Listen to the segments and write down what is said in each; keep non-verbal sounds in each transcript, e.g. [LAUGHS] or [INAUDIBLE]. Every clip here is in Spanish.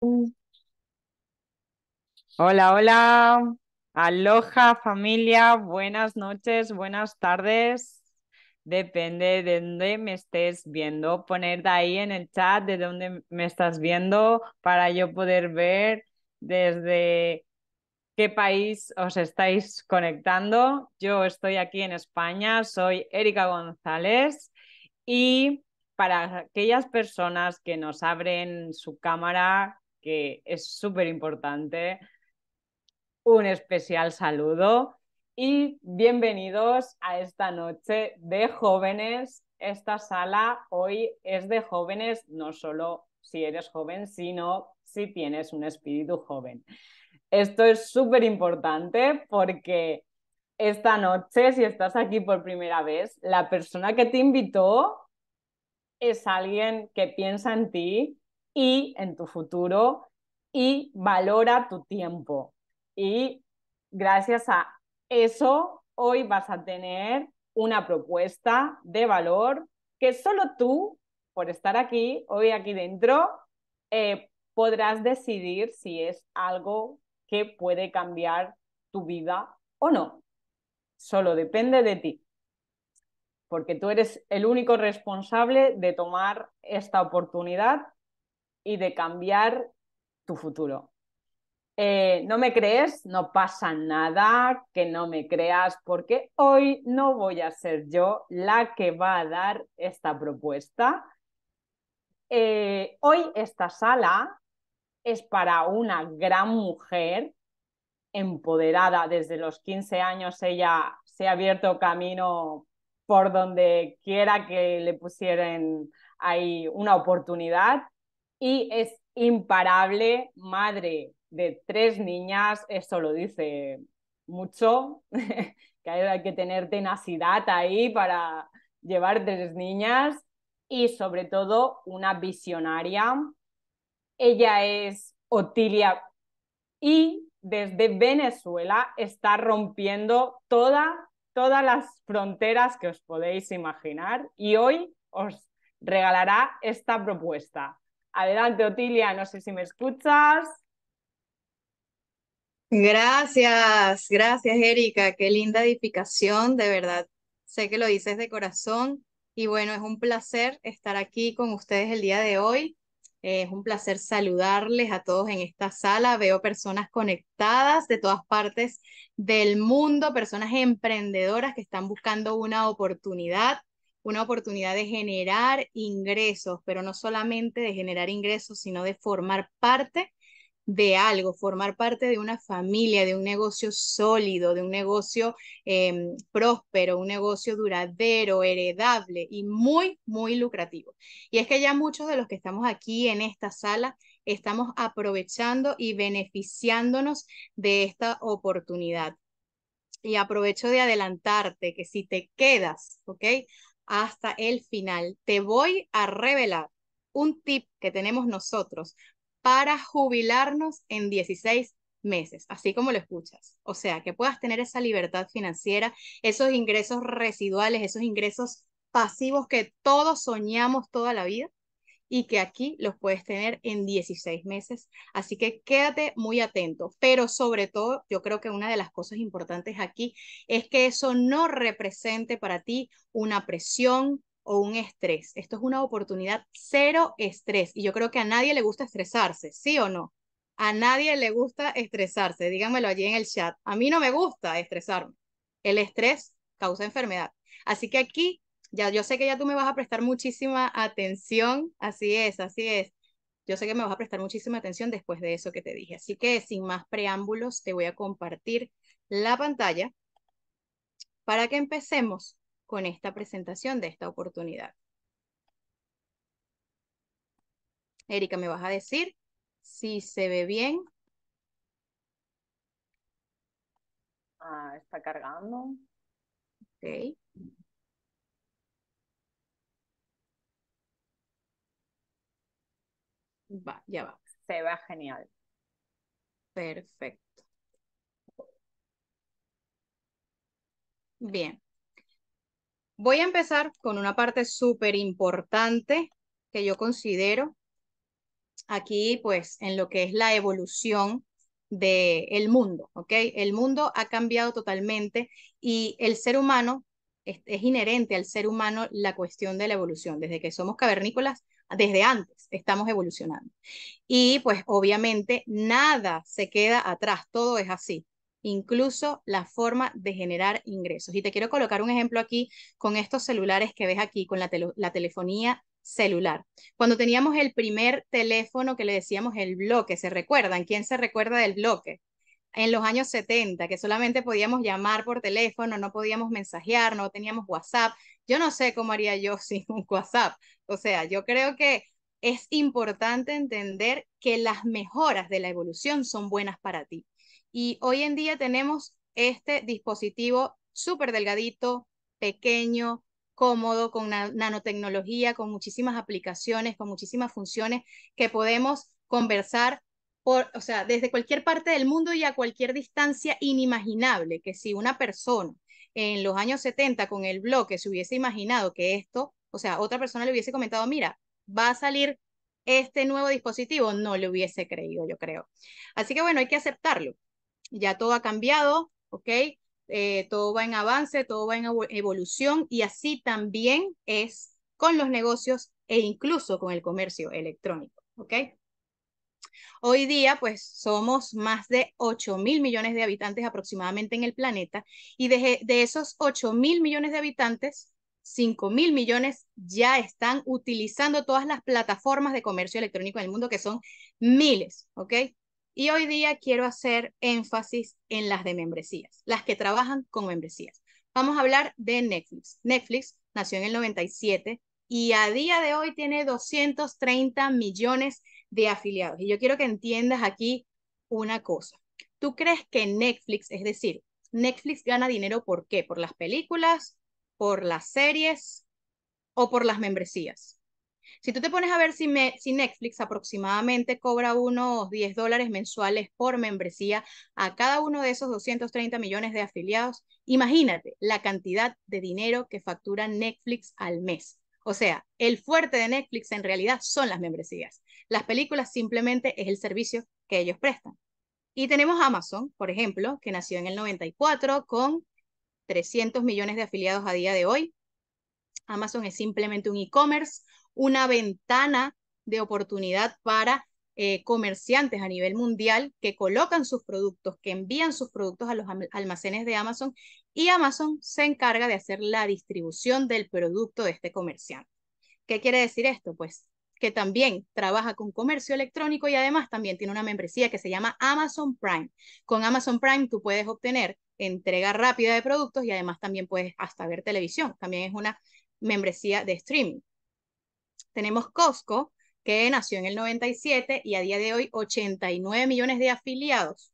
Hola, hola. Aloha familia, buenas noches, buenas tardes. Depende de dónde me estés viendo. Poner de ahí en el chat de dónde me estás viendo para yo poder ver desde qué país os estáis conectando. Yo estoy aquí en España, soy Erika González y para aquellas personas que nos abren su cámara, que es súper importante, un especial saludo y bienvenidos a esta noche de jóvenes. Esta sala hoy es de jóvenes, no solo si eres joven, sino si tienes un espíritu joven. Esto es súper importante porque esta noche, si estás aquí por primera vez, la persona que te invitó es alguien que piensa en ti y en tu futuro y valora tu tiempo. Y gracias a eso, hoy vas a tener una propuesta de valor que solo tú, por estar aquí, hoy aquí dentro, eh, podrás decidir si es algo que puede cambiar tu vida o no. Solo depende de ti. Porque tú eres el único responsable de tomar esta oportunidad y de cambiar tu futuro. Eh, no me crees, no pasa nada, que no me creas, porque hoy no voy a ser yo la que va a dar esta propuesta. Eh, hoy esta sala es para una gran mujer empoderada desde los 15 años. Ella se ha abierto camino por donde quiera que le pusieran ahí una oportunidad y es imparable, madre de tres niñas, eso lo dice mucho, [LAUGHS] que hay que tener tenacidad ahí para llevar tres niñas y sobre todo una visionaria. Ella es Otilia y desde Venezuela está rompiendo toda, todas las fronteras que os podéis imaginar y hoy os regalará esta propuesta. Adelante, Otilia, no sé si me escuchas. Gracias, gracias Erika, qué linda edificación, de verdad. Sé que lo dices de corazón y bueno, es un placer estar aquí con ustedes el día de hoy. Es un placer saludarles a todos en esta sala. Veo personas conectadas de todas partes del mundo, personas emprendedoras que están buscando una oportunidad, una oportunidad de generar ingresos, pero no solamente de generar ingresos, sino de formar parte de algo, formar parte de una familia, de un negocio sólido, de un negocio em, próspero, un negocio duradero, heredable y muy, muy lucrativo. Y es que ya muchos de los que estamos aquí en esta sala estamos aprovechando y beneficiándonos de esta oportunidad. Y aprovecho de adelantarte que si te quedas, ¿ok? Hasta el final, te voy a revelar un tip que tenemos nosotros para jubilarnos en 16 meses, así como lo escuchas. O sea, que puedas tener esa libertad financiera, esos ingresos residuales, esos ingresos pasivos que todos soñamos toda la vida y que aquí los puedes tener en 16 meses. Así que quédate muy atento, pero sobre todo yo creo que una de las cosas importantes aquí es que eso no represente para ti una presión, o un estrés. Esto es una oportunidad cero estrés. Y yo creo que a nadie le gusta estresarse, ¿sí o no? A nadie le gusta estresarse. Díganmelo allí en el chat. A mí no me gusta estresarme. El estrés causa enfermedad. Así que aquí, ya yo sé que ya tú me vas a prestar muchísima atención. Así es, así es. Yo sé que me vas a prestar muchísima atención después de eso que te dije. Así que sin más preámbulos, te voy a compartir la pantalla para que empecemos con esta presentación de esta oportunidad. Erika, ¿me vas a decir si se ve bien? Ah, está cargando. Ok. Va, ya va. Se ve genial. Perfecto. Bien. Voy a empezar con una parte súper importante que yo considero aquí pues en lo que es la evolución del el mundo, ¿ok? El mundo ha cambiado totalmente y el ser humano, es, es inherente al ser humano la cuestión de la evolución. Desde que somos cavernícolas, desde antes estamos evolucionando. Y pues obviamente nada se queda atrás, todo es así incluso la forma de generar ingresos. Y te quiero colocar un ejemplo aquí con estos celulares que ves aquí, con la, la telefonía celular. Cuando teníamos el primer teléfono que le decíamos el bloque, ¿se recuerdan? ¿Quién se recuerda del bloque? En los años 70, que solamente podíamos llamar por teléfono, no podíamos mensajear, no teníamos WhatsApp. Yo no sé cómo haría yo [LAUGHS] sin un WhatsApp. O sea, yo creo que es importante entender que las mejoras de la evolución son buenas para ti. Y hoy en día tenemos este dispositivo súper delgadito, pequeño, cómodo, con nanotecnología, con muchísimas aplicaciones, con muchísimas funciones que podemos conversar o sea, desde cualquier parte del mundo y a cualquier distancia inimaginable, que si una persona en los años 70 con el bloque se hubiese imaginado que esto, o sea, otra persona le hubiese comentado, mira, va a salir este nuevo dispositivo, no le hubiese creído, yo creo. Así que bueno, hay que aceptarlo ya todo ha cambiado, ¿ok? Eh, todo va en avance, todo va en evolución y así también es con los negocios e incluso con el comercio electrónico, ¿ok? Hoy día, pues, somos más de 8 mil millones de habitantes aproximadamente en el planeta y de, de esos 8 mil millones de habitantes, 5 mil millones ya están utilizando todas las plataformas de comercio electrónico en el mundo, que son miles, ¿ok? Y hoy día quiero hacer énfasis en las de membresías, las que trabajan con membresías. Vamos a hablar de Netflix. Netflix nació en el 97 y a día de hoy tiene 230 millones de afiliados. Y yo quiero que entiendas aquí una cosa. ¿Tú crees que Netflix, es decir, Netflix gana dinero por qué? ¿Por las películas, por las series o por las membresías? Si tú te pones a ver si, si Netflix aproximadamente cobra unos 10 dólares mensuales por membresía a cada uno de esos 230 millones de afiliados, imagínate la cantidad de dinero que factura Netflix al mes. O sea, el fuerte de Netflix en realidad son las membresías. Las películas simplemente es el servicio que ellos prestan. Y tenemos Amazon, por ejemplo, que nació en el 94 con 300 millones de afiliados a día de hoy. Amazon es simplemente un e-commerce una ventana de oportunidad para eh, comerciantes a nivel mundial que colocan sus productos, que envían sus productos a los almacenes de Amazon y Amazon se encarga de hacer la distribución del producto de este comerciante. ¿Qué quiere decir esto? Pues que también trabaja con comercio electrónico y además también tiene una membresía que se llama Amazon Prime. Con Amazon Prime tú puedes obtener entrega rápida de productos y además también puedes hasta ver televisión. También es una membresía de streaming. Tenemos Costco, que nació en el 97 y a día de hoy 89 millones de afiliados.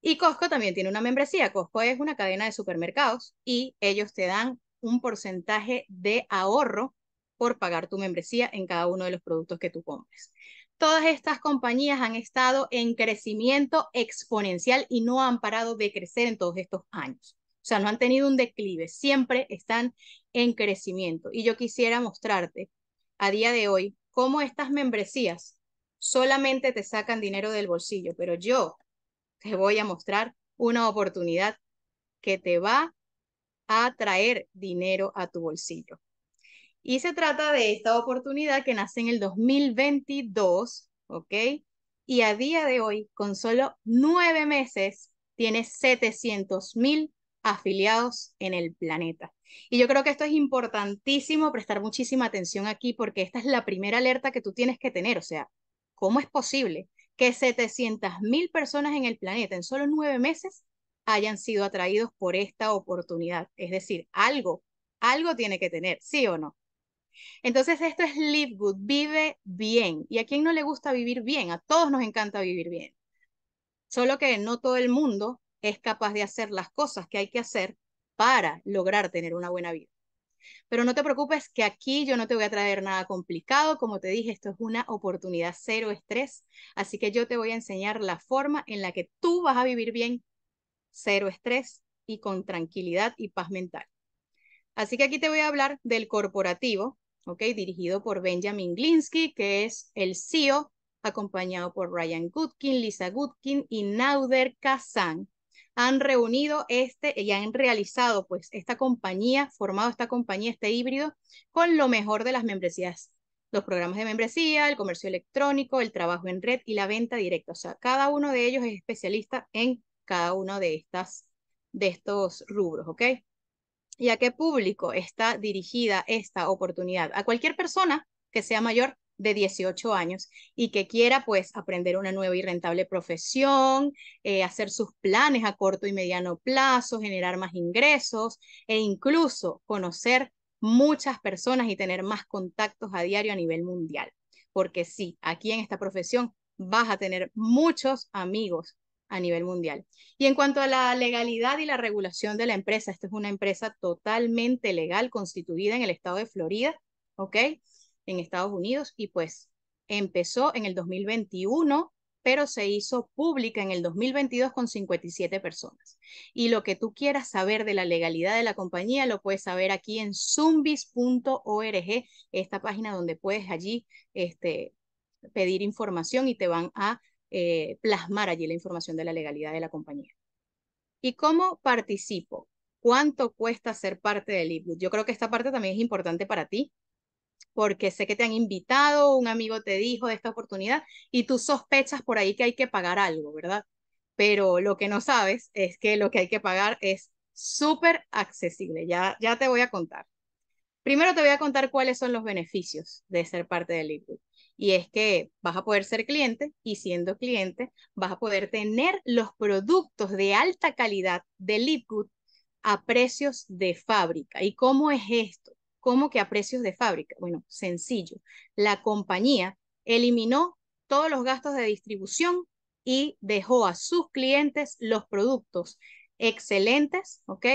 Y Costco también tiene una membresía. Costco es una cadena de supermercados y ellos te dan un porcentaje de ahorro por pagar tu membresía en cada uno de los productos que tú compres. Todas estas compañías han estado en crecimiento exponencial y no han parado de crecer en todos estos años. O sea, no han tenido un declive, siempre están en crecimiento. Y yo quisiera mostrarte a día de hoy cómo estas membresías solamente te sacan dinero del bolsillo, pero yo te voy a mostrar una oportunidad que te va a traer dinero a tu bolsillo. Y se trata de esta oportunidad que nace en el 2022, ¿ok? Y a día de hoy, con solo nueve meses, tiene 700 mil afiliados en el planeta. Y yo creo que esto es importantísimo prestar muchísima atención aquí porque esta es la primera alerta que tú tienes que tener. O sea, ¿cómo es posible que 700 mil personas en el planeta en solo nueve meses hayan sido atraídos por esta oportunidad? Es decir, algo, algo tiene que tener, ¿sí o no? Entonces, esto es live good, vive bien. ¿Y a quién no le gusta vivir bien? A todos nos encanta vivir bien. Solo que no todo el mundo es capaz de hacer las cosas que hay que hacer para lograr tener una buena vida. Pero no te preocupes que aquí yo no te voy a traer nada complicado. Como te dije, esto es una oportunidad cero estrés. Así que yo te voy a enseñar la forma en la que tú vas a vivir bien, cero estrés y con tranquilidad y paz mental. Así que aquí te voy a hablar del corporativo, ¿ok? Dirigido por Benjamin Glinsky, que es el CEO acompañado por Ryan Goodkin, Lisa Goodkin y Nauder Kazan, han reunido este y han realizado pues esta compañía, formado esta compañía, este híbrido, con lo mejor de las membresías, los programas de membresía, el comercio electrónico, el trabajo en red y la venta directa. O sea, cada uno de ellos es especialista en cada uno de, estas, de estos rubros, ¿ok? ¿Y a qué público está dirigida esta oportunidad? A cualquier persona que sea mayor de 18 años y que quiera pues aprender una nueva y rentable profesión, eh, hacer sus planes a corto y mediano plazo, generar más ingresos e incluso conocer muchas personas y tener más contactos a diario a nivel mundial. Porque sí, aquí en esta profesión vas a tener muchos amigos a nivel mundial. Y en cuanto a la legalidad y la regulación de la empresa, esta es una empresa totalmente legal, constituida en el estado de Florida, ¿ok? En Estados Unidos y pues empezó en el 2021, pero se hizo pública en el 2022 con 57 personas. Y lo que tú quieras saber de la legalidad de la compañía lo puedes saber aquí en zumbis.org, esta página donde puedes allí este, pedir información y te van a eh, plasmar allí la información de la legalidad de la compañía. ¿Y cómo participo? ¿Cuánto cuesta ser parte del IBUT? Yo creo que esta parte también es importante para ti, porque sé que te han invitado, un amigo te dijo de esta oportunidad y tú sospechas por ahí que hay que pagar algo, ¿verdad? Pero lo que no sabes es que lo que hay que pagar es súper accesible. Ya, ya te voy a contar. Primero te voy a contar cuáles son los beneficios de ser parte del Liquid. Y es que vas a poder ser cliente y siendo cliente vas a poder tener los productos de alta calidad de Liquid a precios de fábrica. ¿Y cómo es esto? ¿Cómo que a precios de fábrica? Bueno, sencillo. La compañía eliminó todos los gastos de distribución y dejó a sus clientes los productos excelentes, ¿ok?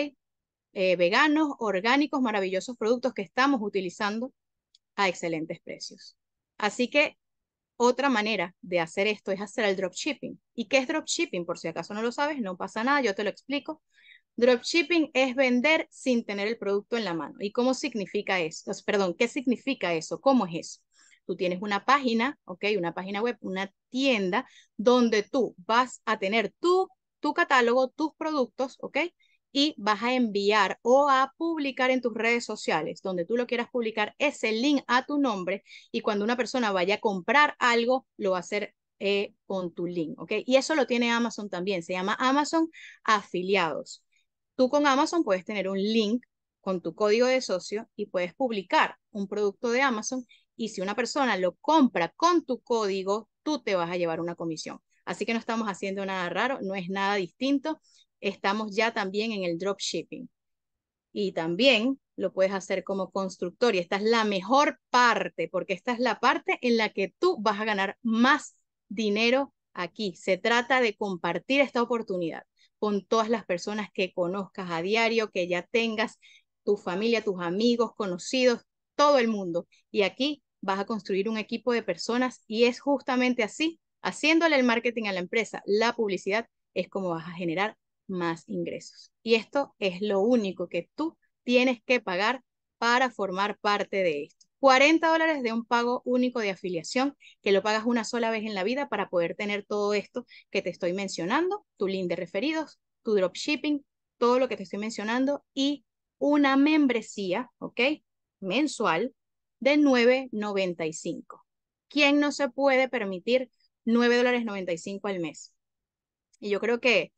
Eh, veganos, orgánicos, maravillosos productos que estamos utilizando a excelentes precios. Así que otra manera de hacer esto es hacer el dropshipping. ¿Y qué es dropshipping? Por si acaso no lo sabes, no pasa nada, yo te lo explico. Dropshipping es vender sin tener el producto en la mano. ¿Y cómo significa eso? Perdón, ¿qué significa eso? ¿Cómo es eso? Tú tienes una página, ¿ok? Una página web, una tienda donde tú vas a tener tu, tu catálogo, tus productos, ¿ok? Y vas a enviar o a publicar en tus redes sociales, donde tú lo quieras publicar, ese link a tu nombre y cuando una persona vaya a comprar algo, lo va a hacer eh, con tu link, ¿ok? Y eso lo tiene Amazon también, se llama Amazon Afiliados. Tú con Amazon puedes tener un link con tu código de socio y puedes publicar un producto de Amazon y si una persona lo compra con tu código, tú te vas a llevar una comisión. Así que no estamos haciendo nada raro, no es nada distinto. Estamos ya también en el dropshipping. Y también lo puedes hacer como constructor y esta es la mejor parte porque esta es la parte en la que tú vas a ganar más dinero aquí. Se trata de compartir esta oportunidad con todas las personas que conozcas a diario, que ya tengas tu familia, tus amigos, conocidos, todo el mundo. Y aquí vas a construir un equipo de personas y es justamente así, haciéndole el marketing a la empresa, la publicidad, es como vas a generar más ingresos. Y esto es lo único que tú tienes que pagar para formar parte de esto. 40 dólares de un pago único de afiliación, que lo pagas una sola vez en la vida para poder tener todo esto que te estoy mencionando, tu link de referidos, tu dropshipping, todo lo que te estoy mencionando y una membresía, ¿ok? Mensual de 9.95. ¿Quién no se puede permitir 9 dólares 95 al mes? Y yo creo que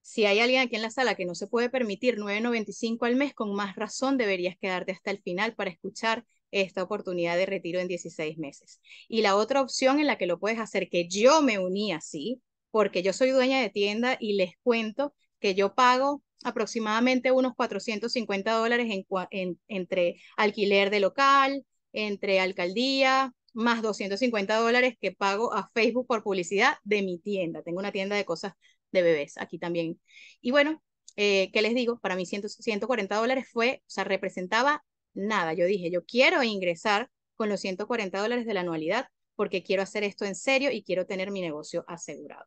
si hay alguien aquí en la sala que no se puede permitir 9.95 al mes, con más razón deberías quedarte hasta el final para escuchar esta oportunidad de retiro en 16 meses. Y la otra opción en la que lo puedes hacer, que yo me uní así, porque yo soy dueña de tienda y les cuento que yo pago aproximadamente unos 450 dólares en, entre alquiler de local, entre alcaldía, más 250 dólares que pago a Facebook por publicidad de mi tienda. Tengo una tienda de cosas de bebés aquí también. Y bueno, eh, ¿qué les digo? Para mí 140 dólares fue, o sea, representaba nada. Yo dije, yo quiero ingresar con los 140 dólares de la anualidad porque quiero hacer esto en serio y quiero tener mi negocio asegurado.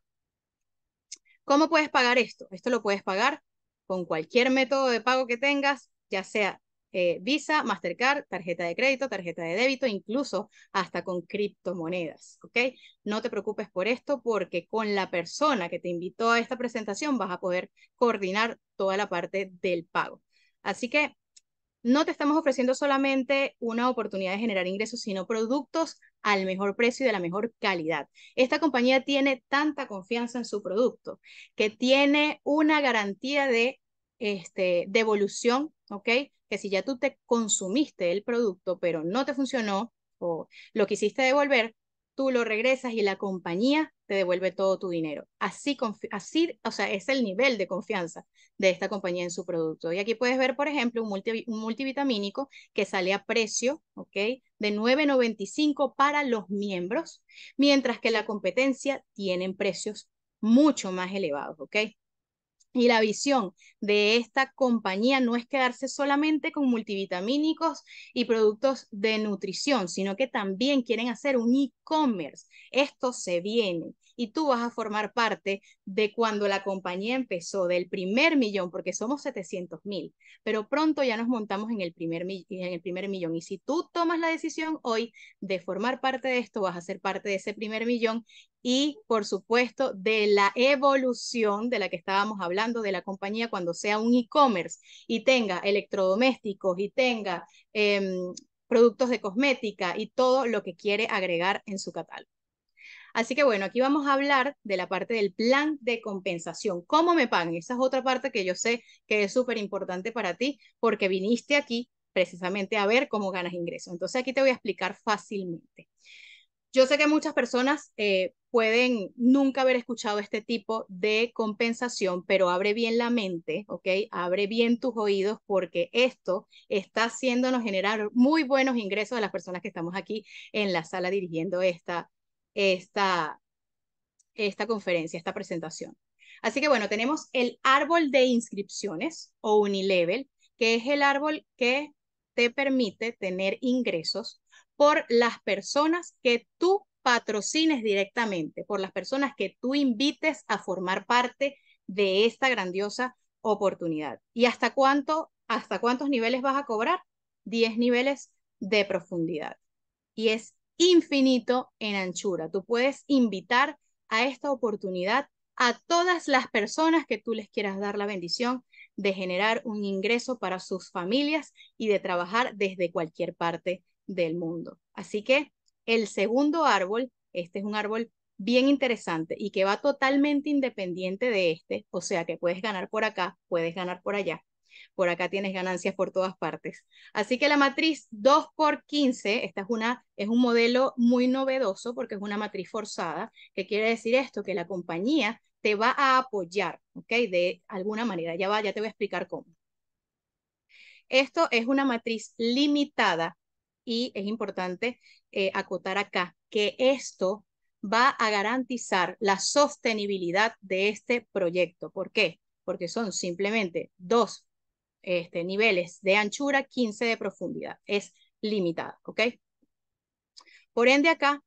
¿Cómo puedes pagar esto? Esto lo puedes pagar con cualquier método de pago que tengas, ya sea eh, Visa, Mastercard, tarjeta de crédito, tarjeta de débito, incluso hasta con criptomonedas, ¿ok? No te preocupes por esto porque con la persona que te invitó a esta presentación vas a poder coordinar toda la parte del pago. Así que no te estamos ofreciendo solamente una oportunidad de generar ingresos, sino productos al mejor precio y de la mejor calidad. Esta compañía tiene tanta confianza en su producto que tiene una garantía de este, devolución, ¿ok? Que si ya tú te consumiste el producto, pero no te funcionó o lo quisiste devolver, tú lo regresas y la compañía te devuelve todo tu dinero. Así, así, o sea, es el nivel de confianza de esta compañía en su producto. Y aquí puedes ver, por ejemplo, un, un multivitamínico que sale a precio, ¿ok? De 9.95 para los miembros, mientras que la competencia tienen precios mucho más elevados, ¿ok? Y la visión de esta compañía no es quedarse solamente con multivitamínicos y productos de nutrición, sino que también quieren hacer un e-commerce. Esto se viene y tú vas a formar parte de cuando la compañía empezó, del primer millón, porque somos 700 mil, pero pronto ya nos montamos en el, primer, en el primer millón. Y si tú tomas la decisión hoy de formar parte de esto, vas a ser parte de ese primer millón y, por supuesto, de la evolución de la que estábamos hablando de la compañía cuando sea un e-commerce y tenga electrodomésticos y tenga em, productos de cosmética y todo lo que quiere agregar en su catálogo. Así que bueno, aquí vamos a hablar de la parte del plan de compensación. ¿Cómo me pagan? Esa es otra parte que yo sé que es súper importante para ti porque viniste aquí precisamente a ver cómo ganas ingresos. Entonces aquí te voy a explicar fácilmente. Yo sé que muchas personas eh, pueden nunca haber escuchado este tipo de compensación, pero abre bien la mente, ¿ok? Abre bien tus oídos porque esto está haciéndonos generar muy buenos ingresos a las personas que estamos aquí en la sala dirigiendo esta, esta, esta conferencia, esta presentación. Así que bueno, tenemos el árbol de inscripciones o Unilevel, que es el árbol que te permite tener ingresos por las personas que tú patrocines directamente, por las personas que tú invites a formar parte de esta grandiosa oportunidad. ¿Y hasta cuánto, hasta cuántos niveles vas a cobrar? 10 niveles de profundidad. Y es infinito en anchura. Tú puedes invitar a esta oportunidad a todas las personas que tú les quieras dar la bendición de generar un ingreso para sus familias y de trabajar desde cualquier parte del mundo. Así que el segundo árbol, este es un árbol bien interesante y que va totalmente independiente de este, o sea que puedes ganar por acá, puedes ganar por allá, por acá tienes ganancias por todas partes. Así que la matriz 2 por 15, esta es, una, es un modelo muy novedoso porque es una matriz forzada, que quiere decir esto, que la compañía te va a apoyar, ¿ok? De alguna manera, ya va, ya te voy a explicar cómo. Esto es una matriz limitada y es importante eh, acotar acá que esto va a garantizar la sostenibilidad de este proyecto. ¿Por qué? Porque son simplemente dos este, niveles de anchura, 15 de profundidad. Es limitada, ¿ok? Por ende, acá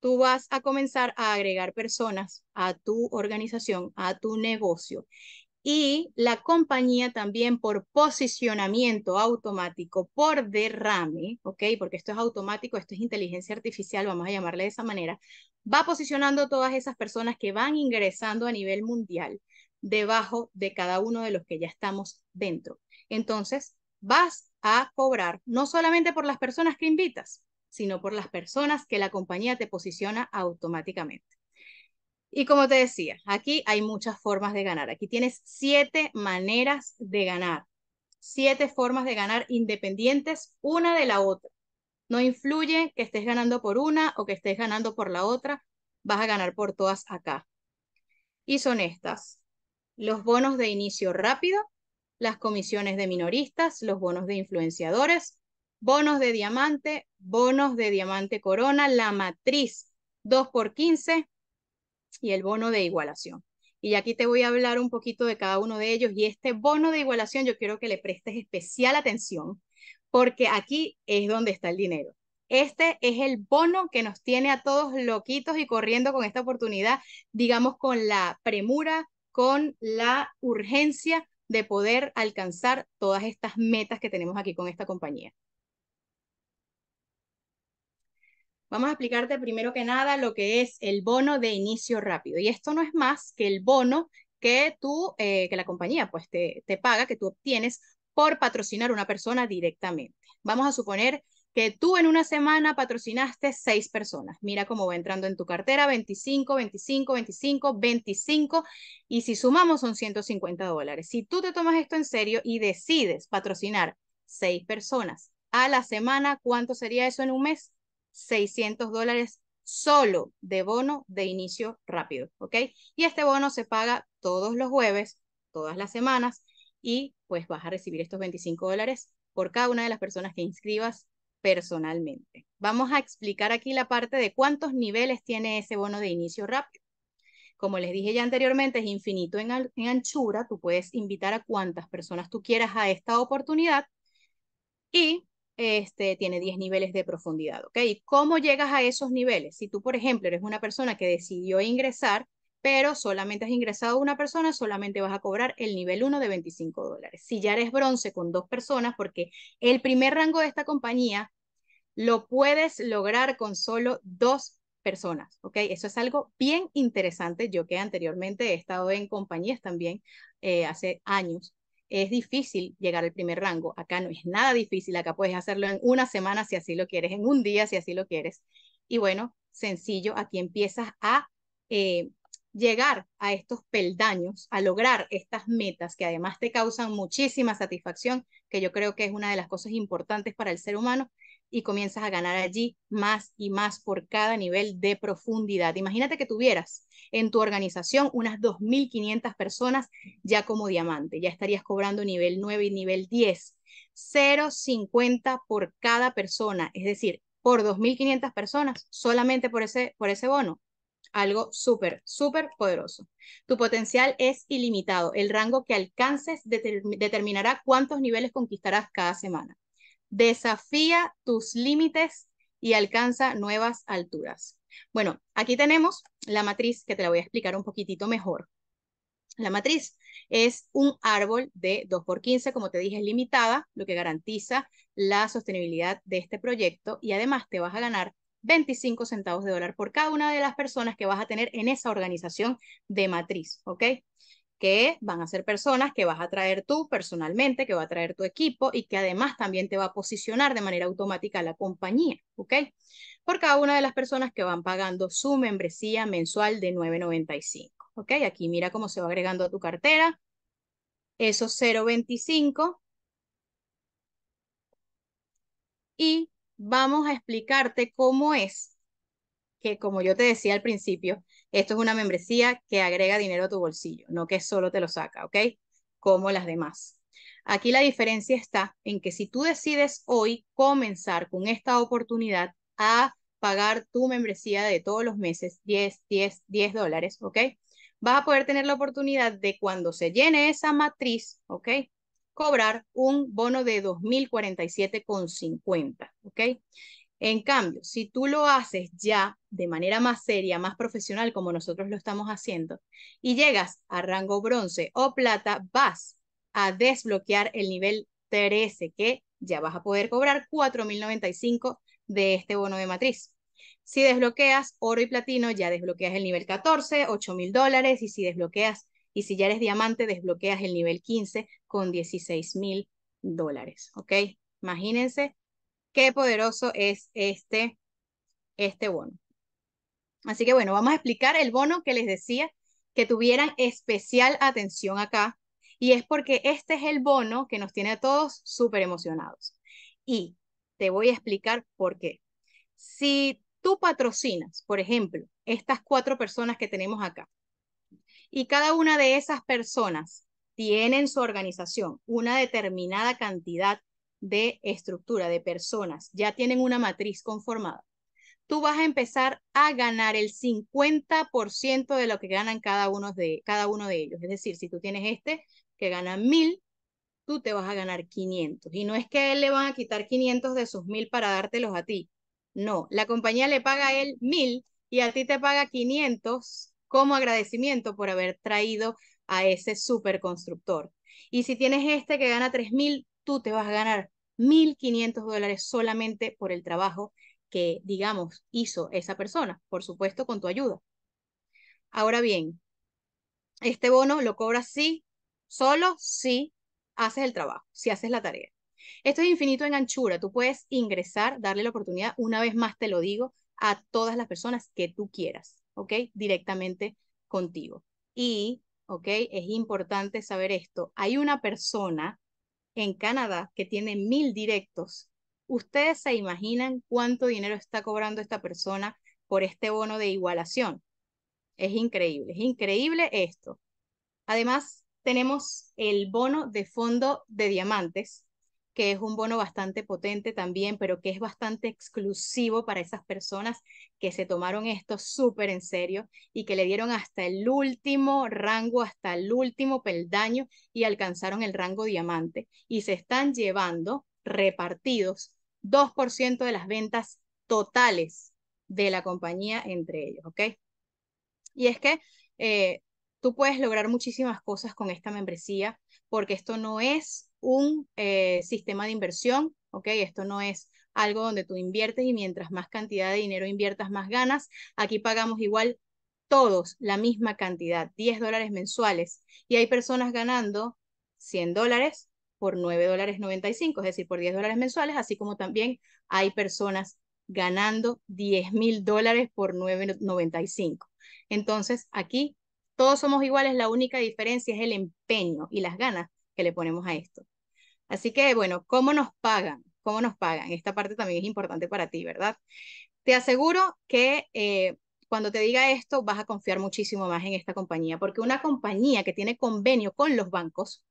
tú vas a comenzar a agregar personas a tu organización, a tu negocio. Y la compañía también por posicionamiento automático, por derrame, ¿ok? Porque esto es automático, esto es inteligencia artificial, vamos a llamarle de esa manera, va posicionando todas esas personas que van ingresando a nivel mundial debajo de cada uno de los que ya estamos dentro. Entonces, vas a cobrar no solamente por las personas que invitas, sino por las personas que la compañía te posiciona automáticamente. Y como te decía, aquí hay muchas formas de ganar. Aquí tienes siete maneras de ganar. Siete formas de ganar independientes una de la otra. No influye que estés ganando por una o que estés ganando por la otra. Vas a ganar por todas acá. Y son estas los bonos de inicio rápido, las comisiones de minoristas, los bonos de influenciadores, bonos de diamante, bonos de diamante corona, la matriz 2 por 15 y el bono de igualación. Y aquí te voy a hablar un poquito de cada uno de ellos. Y este bono de igualación yo quiero que le prestes especial atención porque aquí es donde está el dinero. Este es el bono que nos tiene a todos loquitos y corriendo con esta oportunidad, digamos, con la premura con la urgencia de poder alcanzar todas estas metas que tenemos aquí con esta compañía. Vamos a explicarte primero que nada lo que es el bono de inicio rápido. Y esto no es más que el bono que tú, eh, que la compañía pues te, te paga, que tú obtienes por patrocinar a una persona directamente. Vamos a suponer que tú en una semana patrocinaste seis personas. Mira cómo va entrando en tu cartera 25, 25, 25, 25 y si sumamos son 150 dólares. Si tú te tomas esto en serio y decides patrocinar seis personas a la semana, ¿cuánto sería eso en un mes? 600 dólares solo de bono de inicio rápido, ¿ok? Y este bono se paga todos los jueves, todas las semanas, y pues vas a recibir estos 25 dólares por cada una de las personas que inscribas personalmente. Vamos a explicar aquí la parte de cuántos niveles tiene ese bono de inicio rápido. Como les dije ya anteriormente, es infinito en, en anchura. Tú puedes invitar a cuantas personas tú quieras a esta oportunidad y este, tiene 10 niveles de profundidad, ¿ok? ¿Cómo llegas a esos niveles? Si tú, por ejemplo, eres una persona que decidió ingresar, pero solamente has ingresado una persona, solamente vas a cobrar el nivel 1 de 25 dólares. Si ya eres bronce con dos personas, porque el primer rango de esta compañía lo puedes lograr con solo dos personas, ¿ok? Eso es algo bien interesante. Yo que anteriormente he estado en compañías también eh, hace años, es difícil llegar al primer rango. Acá no es nada difícil, acá puedes hacerlo en una semana si así lo quieres, en un día si así lo quieres. Y bueno, sencillo, aquí empiezas a eh, llegar a estos peldaños, a lograr estas metas que además te causan muchísima satisfacción, que yo creo que es una de las cosas importantes para el ser humano, y comienzas a ganar allí más y más por cada nivel de profundidad. Imagínate que tuvieras en tu organización unas 2.500 personas ya como diamante, ya estarías cobrando nivel 9 y nivel 10. 0,50 por cada persona, es decir, por 2.500 personas, solamente por ese, por ese bono algo súper, súper poderoso. Tu potencial es ilimitado. El rango que alcances determinará cuántos niveles conquistarás cada semana. Desafía tus límites y alcanza nuevas alturas. Bueno, aquí tenemos la matriz que te la voy a explicar un poquitito mejor. La matriz es un árbol de 2 por 15, como te dije, es limitada, lo que garantiza la sostenibilidad de este proyecto y además te vas a ganar 25 centavos de dólar por cada una de las personas que vas a tener en esa organización de matriz, ¿ok? Que van a ser personas que vas a traer tú personalmente, que va a traer tu equipo y que además también te va a posicionar de manera automática la compañía, ¿ok? Por cada una de las personas que van pagando su membresía mensual de 9.95, ¿ok? Aquí mira cómo se va agregando a tu cartera. Esos 0.25 y vamos a explicarte cómo es que, como yo te decía al principio, esto es una membresía que agrega dinero a tu bolsillo, no que solo te lo saca, ¿ok? Como las demás. Aquí la diferencia está en que si tú decides hoy comenzar con esta oportunidad a pagar tu membresía de todos los meses, 10, 10, 10 dólares, ¿ok? Vas a poder tener la oportunidad de cuando se llene esa matriz, ¿ok? Cobrar un bono de 2.047,50, ¿ok? En cambio, si tú lo haces ya de manera más seria, más profesional, como nosotros lo estamos haciendo, y llegas a rango bronce o plata, vas a desbloquear el nivel 13, que ya vas a poder cobrar 4.095 de este bono de matriz. Si desbloqueas oro y platino, ya desbloqueas el nivel 14, 8.000 dólares, y si desbloqueas y si ya eres diamante, desbloqueas el nivel 15 con 16 mil dólares, ¿ok? Imagínense qué poderoso es este, este bono. Así que bueno, vamos a explicar el bono que les decía que tuvieran especial atención acá. Y es porque este es el bono que nos tiene a todos súper emocionados. Y te voy a explicar por qué. Si tú patrocinas, por ejemplo, estas cuatro personas que tenemos acá, y cada una de esas personas tiene en su organización una determinada cantidad de estructura, de personas, ya tienen una matriz conformada. Tú vas a empezar a ganar el 50% de lo que ganan cada uno, de, cada uno de ellos. Es decir, si tú tienes este que gana mil, tú te vas a ganar 500. Y no es que él le van a quitar 500 de sus mil para dártelos a ti. No, la compañía le paga a él mil y a ti te paga 500 como agradecimiento por haber traído a ese superconstructor. Y si tienes este que gana 3.000, tú te vas a ganar 1.500 dólares solamente por el trabajo que, digamos, hizo esa persona, por supuesto, con tu ayuda. Ahora bien, este bono lo cobras sí, solo si haces el trabajo, si haces la tarea. Esto es infinito en anchura. Tú puedes ingresar, darle la oportunidad, una vez más te lo digo, a todas las personas que tú quieras, ¿ok? Directamente contigo. Y, ¿ok? Es importante saber esto. Hay una persona en Canadá que tiene mil directos. ¿Ustedes se imaginan cuánto dinero está cobrando esta persona por este bono de igualación? Es increíble, es increíble esto. Además, tenemos el bono de fondo de diamantes, que es un bono bastante potente también, pero que es bastante exclusivo para esas personas que se tomaron esto súper en serio y que le dieron hasta el último rango, hasta el último peldaño y alcanzaron el rango diamante. Y se están llevando repartidos 2% de las ventas totales de la compañía entre ellos, ¿ok? Y es que eh, tú puedes lograr muchísimas cosas con esta membresía porque esto no es un eh, sistema de inversión, ¿ok? Esto no es algo donde tú inviertes y mientras más cantidad de dinero inviertas, más ganas. Aquí pagamos igual todos la misma cantidad, 10 dólares mensuales. Y hay personas ganando 100 dólares por 9 dólares 95, es decir, por 10 dólares mensuales, así como también hay personas ganando 10 mil dólares por 9.95. Entonces, aquí todos somos iguales, la única diferencia es el empeño y las ganas que le ponemos a esto. Así que, bueno, ¿cómo nos pagan? ¿Cómo nos pagan? Esta parte también es importante para ti, ¿verdad? Te aseguro que eh, cuando te diga esto vas a confiar muchísimo más en esta compañía, porque una compañía que tiene convenio con los bancos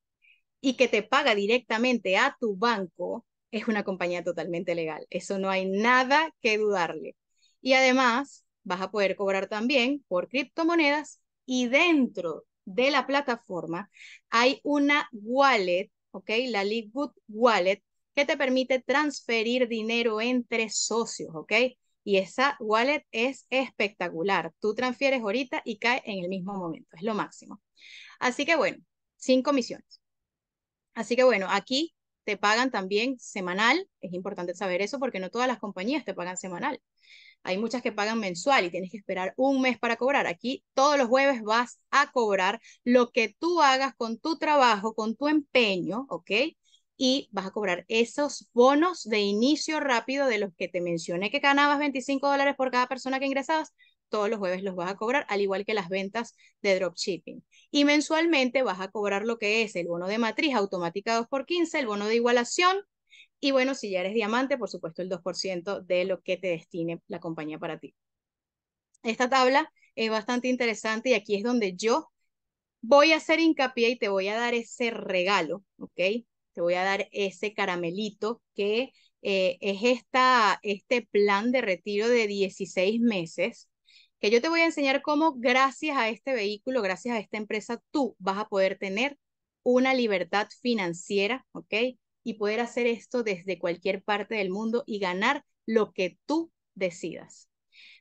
y que te paga directamente a tu banco es una compañía totalmente legal. Eso no hay nada que dudarle. Y además vas a poder cobrar también por criptomonedas y dentro de la plataforma hay una wallet, ¿ok? La Liquid Wallet, que te permite transferir dinero entre socios, ¿ok? Y esa wallet es espectacular. Tú transfieres ahorita y cae en el mismo momento, es lo máximo. Así que bueno, sin comisiones. Así que bueno, aquí te pagan también semanal, es importante saber eso porque no todas las compañías te pagan semanal. Hay muchas que pagan mensual y tienes que esperar un mes para cobrar. Aquí todos los jueves vas a cobrar lo que tú hagas con tu trabajo, con tu empeño, ¿ok? Y vas a cobrar esos bonos de inicio rápido de los que te mencioné que ganabas 25 dólares por cada persona que ingresabas. Todos los jueves los vas a cobrar, al igual que las ventas de dropshipping. Y mensualmente vas a cobrar lo que es el bono de matriz automática 2 por 15, el bono de igualación, y bueno, si ya eres diamante, por supuesto, el 2% de lo que te destine la compañía para ti. Esta tabla es bastante interesante y aquí es donde yo voy a hacer hincapié y te voy a dar ese regalo, ¿ok? Te voy a dar ese caramelito que eh, es esta, este plan de retiro de 16 meses, que yo te voy a enseñar cómo gracias a este vehículo, gracias a esta empresa, tú vas a poder tener una libertad financiera, ¿ok? y poder hacer esto desde cualquier parte del mundo y ganar lo que tú decidas.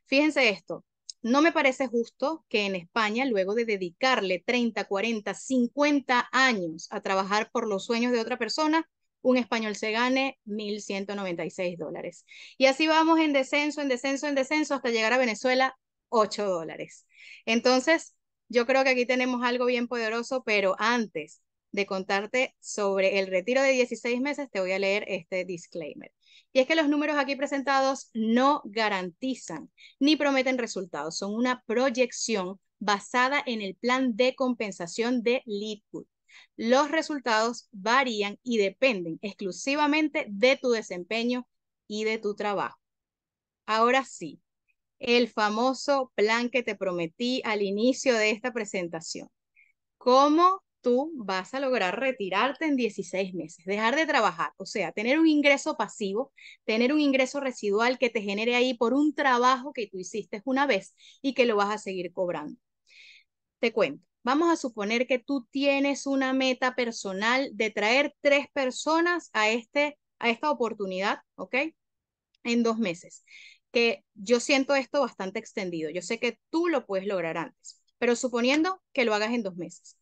Fíjense esto, no me parece justo que en España, luego de dedicarle 30, 40, 50 años a trabajar por los sueños de otra persona, un español se gane 1.196 dólares. Y así vamos en descenso, en descenso, en descenso, hasta llegar a Venezuela, 8 dólares. Entonces, yo creo que aquí tenemos algo bien poderoso, pero antes de contarte sobre el retiro de 16 meses, te voy a leer este disclaimer. Y es que los números aquí presentados no garantizan ni prometen resultados, son una proyección basada en el plan de compensación de Leadwood. Los resultados varían y dependen exclusivamente de tu desempeño y de tu trabajo. Ahora sí, el famoso plan que te prometí al inicio de esta presentación. ¿Cómo tú vas a lograr retirarte en 16 meses, dejar de trabajar, o sea, tener un ingreso pasivo, tener un ingreso residual que te genere ahí por un trabajo que tú hiciste una vez y que lo vas a seguir cobrando. Te cuento, vamos a suponer que tú tienes una meta personal de traer tres personas a, este, a esta oportunidad, ¿ok? En dos meses, que yo siento esto bastante extendido. Yo sé que tú lo puedes lograr antes, pero suponiendo que lo hagas en dos meses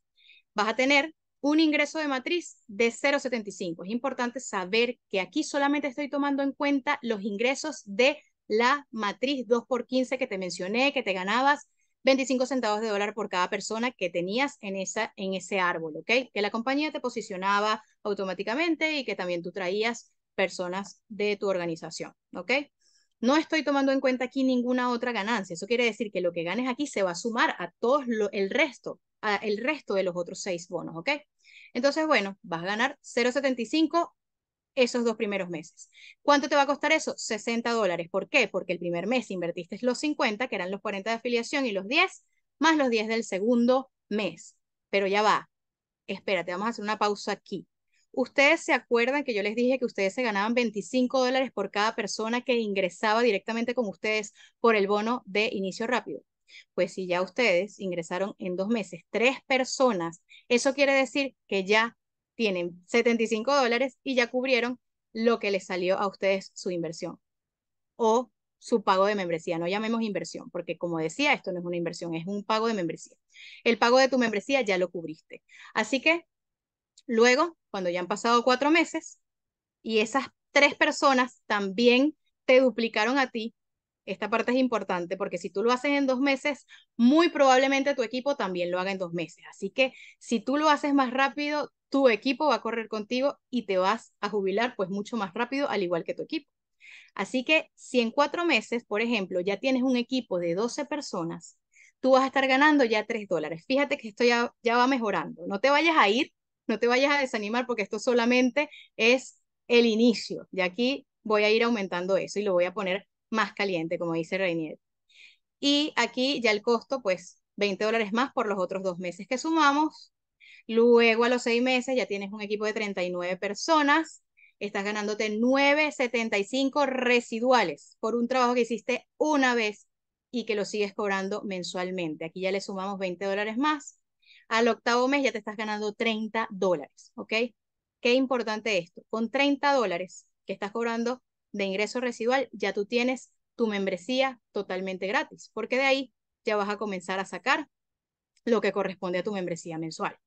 vas a tener un ingreso de matriz de 0,75. Es importante saber que aquí solamente estoy tomando en cuenta los ingresos de la matriz 2 por 15 que te mencioné, que te ganabas 25 centavos de dólar por cada persona que tenías en, esa, en ese árbol, ¿ok? Que la compañía te posicionaba automáticamente y que también tú traías personas de tu organización, ¿ok? No estoy tomando en cuenta aquí ninguna otra ganancia. Eso quiere decir que lo que ganes aquí se va a sumar a todo el resto, a el resto de los otros seis bonos, ¿ok? Entonces, bueno, vas a ganar 0.75 esos dos primeros meses. ¿Cuánto te va a costar eso? 60 dólares. ¿Por qué? Porque el primer mes invertiste los 50, que eran los 40 de afiliación, y los 10, más los 10 del segundo mes. Pero ya va. Espérate, vamos a hacer una pausa aquí. Ustedes se acuerdan que yo les dije que ustedes se ganaban 25 dólares por cada persona que ingresaba directamente con ustedes por el bono de inicio rápido. Pues si ya ustedes ingresaron en dos meses tres personas, eso quiere decir que ya tienen 75 dólares y ya cubrieron lo que les salió a ustedes su inversión o su pago de membresía. No llamemos inversión, porque como decía, esto no es una inversión, es un pago de membresía. El pago de tu membresía ya lo cubriste. Así que luego, cuando ya han pasado cuatro meses y esas tres personas también te duplicaron a ti, esta parte es importante porque si tú lo haces en dos meses, muy probablemente tu equipo también lo haga en dos meses. Así que si tú lo haces más rápido, tu equipo va a correr contigo y te vas a jubilar pues mucho más rápido, al igual que tu equipo. Así que si en cuatro meses, por ejemplo, ya tienes un equipo de 12 personas, tú vas a estar ganando ya 3 dólares. Fíjate que esto ya, ya va mejorando. No te vayas a ir, no te vayas a desanimar porque esto solamente es el inicio. De aquí voy a ir aumentando eso y lo voy a poner más caliente, como dice Reinier. Y aquí ya el costo, pues 20 dólares más por los otros dos meses que sumamos. Luego a los seis meses ya tienes un equipo de 39 personas. Estás ganándote 9.75 residuales por un trabajo que hiciste una vez y que lo sigues cobrando mensualmente. Aquí ya le sumamos 20 dólares más. Al octavo mes ya te estás ganando 30 dólares, ¿ok? Qué importante esto. Con 30 dólares que estás cobrando de ingreso residual, ya tú tienes tu membresía totalmente gratis, porque de ahí ya vas a comenzar a sacar lo que corresponde a tu membresía mensual.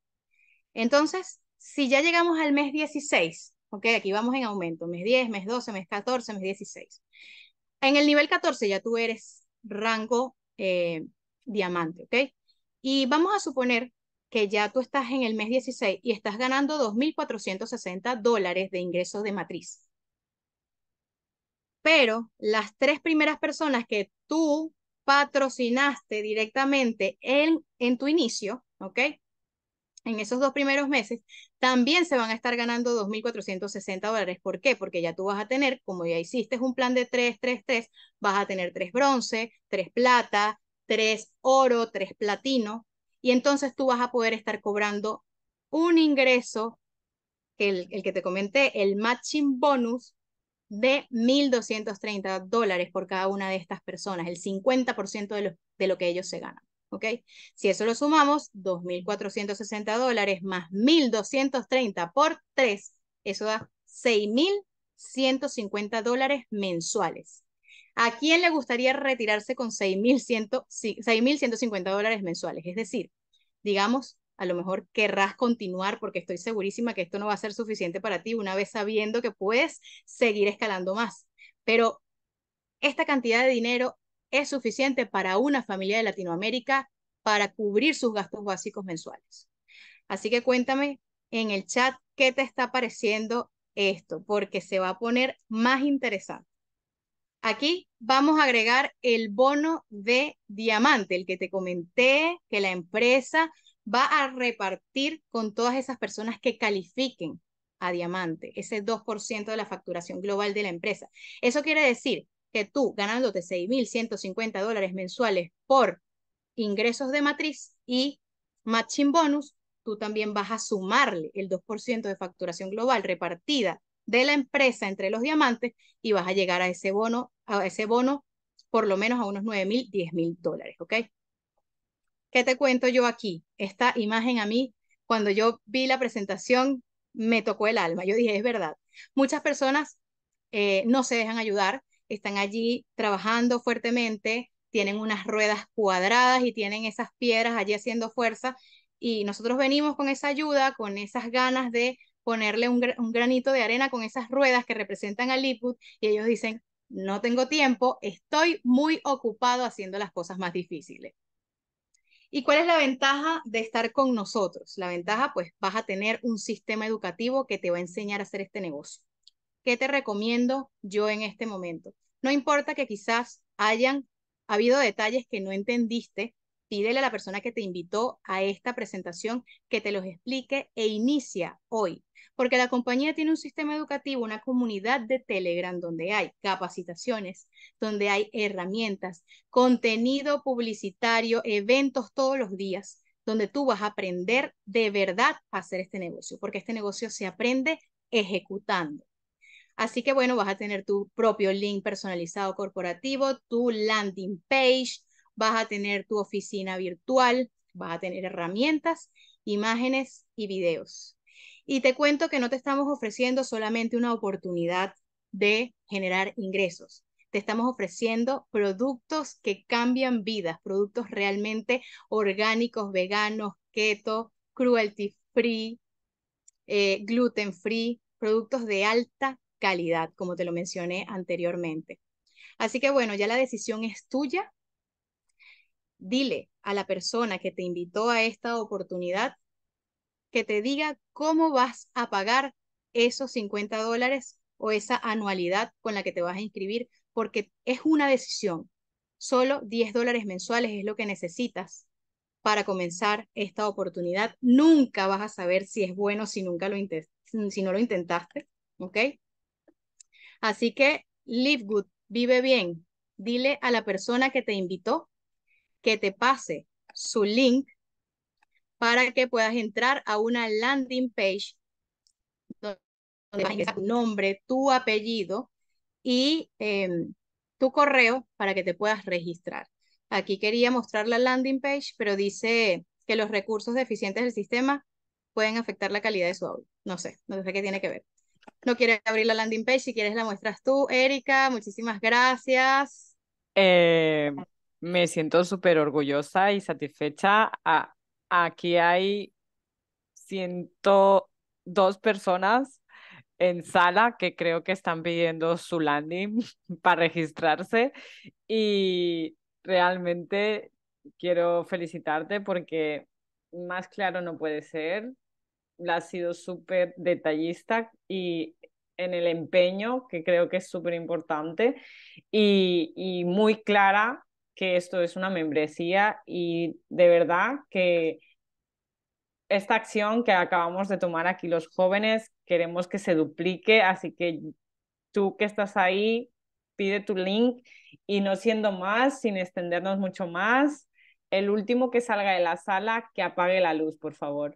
Entonces, si ya llegamos al mes 16, ok, aquí vamos en aumento, mes 10, mes 12, mes 14, mes 16. En el nivel 14 ya tú eres rango eh, diamante, ok. Y vamos a suponer que ya tú estás en el mes 16 y estás ganando 2.460 dólares de ingresos de matriz pero las tres primeras personas que tú patrocinaste directamente en, en tu inicio, ¿ok? En esos dos primeros meses, también se van a estar ganando 2.460 dólares. ¿Por qué? Porque ya tú vas a tener, como ya hiciste un plan de 3, 3, 3, vas a tener 3 bronce, 3 plata, 3 oro, 3 platino, y entonces tú vas a poder estar cobrando un ingreso, el, el que te comenté, el matching bonus, de 1.230 dólares por cada una de estas personas, el 50% de lo, de lo que ellos se ganan. ¿ok? Si eso lo sumamos, 2.460 dólares más 1.230 por 3, eso da 6.150 dólares mensuales. ¿A quién le gustaría retirarse con 6.150 dólares mensuales? Es decir, digamos, a lo mejor querrás continuar porque estoy segurísima que esto no va a ser suficiente para ti una vez sabiendo que puedes seguir escalando más. Pero esta cantidad de dinero es suficiente para una familia de Latinoamérica para cubrir sus gastos básicos mensuales. Así que cuéntame en el chat qué te está pareciendo esto, porque se va a poner más interesante. Aquí vamos a agregar el bono de diamante, el que te comenté que la empresa va a repartir con todas esas personas que califiquen a diamante, ese 2% de la facturación global de la empresa. Eso quiere decir que tú ganándote 6.150 dólares mensuales por ingresos de matriz y matching bonus, tú también vas a sumarle el 2% de facturación global repartida de la empresa entre los diamantes y vas a llegar a ese bono, a ese bono por lo menos a unos 9.000, 10.000 dólares, ¿ok? ¿Qué te cuento yo aquí? Esta imagen a mí, cuando yo vi la presentación, me tocó el alma. Yo dije, es verdad. Muchas personas eh, no se dejan ayudar, están allí trabajando fuertemente, tienen unas ruedas cuadradas y tienen esas piedras allí haciendo fuerza y nosotros venimos con esa ayuda, con esas ganas de ponerle un, granito de arena con esas ruedas que representan a Liquid y ellos dicen, no tengo tiempo, estoy muy ocupado haciendo las cosas más difíciles. ¿Y cuál es la ventaja de estar con nosotros? La ventaja, pues vas a tener un sistema educativo que te va a enseñar a hacer este negocio. ¿Qué te recomiendo yo en este momento? No importa que quizás hayan habido detalles que no entendiste, pídele a la persona que te invitó a esta presentación que te los explique e inicia hoy, porque la compañía tiene un sistema educativo, una comunidad de Telegram donde hay capacitaciones, donde hay herramientas, contenido publicitario, eventos todos los días, donde tú vas a aprender de verdad a hacer este negocio, porque este negocio se aprende ejecutando. Así que bueno, vas a tener tu propio link personalizado corporativo, tu landing page, vas a tener tu oficina virtual, vas a tener herramientas, imágenes y videos. Y te cuento que no te estamos ofreciendo solamente una oportunidad de generar ingresos. Te estamos ofreciendo productos que cambian vidas, productos realmente orgánicos, veganos, keto, cruelty free, eh, gluten free, productos de alta calidad, como te lo mencioné anteriormente. Así que bueno, ya la decisión es tuya dile a la persona que te invitó a esta oportunidad que te diga cómo vas a pagar esos 50 dólares o esa anualidad con la que te vas a inscribir, porque es una decisión. Solo 10 dólares mensuales es lo que necesitas para comenzar esta oportunidad. Nunca vas a saber si es bueno si, nunca lo si no lo intentaste, ¿ok? Así que live good, vive bien. Dile a la persona que te invitó que te pase su link para que puedas entrar a una landing page donde vas tu nombre, tu apellido y em, tu correo para que te puedas registrar. Aquí quería mostrar la landing page, pero dice que los recursos deficientes del sistema pueden afectar la calidad de su audio. No sé, no sé qué tiene que ver. No quiere abrir la landing page, si quieres la muestras tú, Erika. Muchísimas gracias. Eh, me siento súper orgullosa y satisfecha. aquí hay 102 personas en sala que creo que están pidiendo su landing [LAUGHS] para registrarse y realmente quiero felicitarte porque más claro no puede ser. Ha sido súper detallista y en el empeño, que creo que es súper importante, y, y muy clara que esto es una membresía y de verdad que esta acción que acabamos de tomar aquí los jóvenes queremos que se duplique, así que tú que estás ahí, pide tu link y no siendo más, sin extendernos mucho más, el último que salga de la sala, que apague la luz, por favor.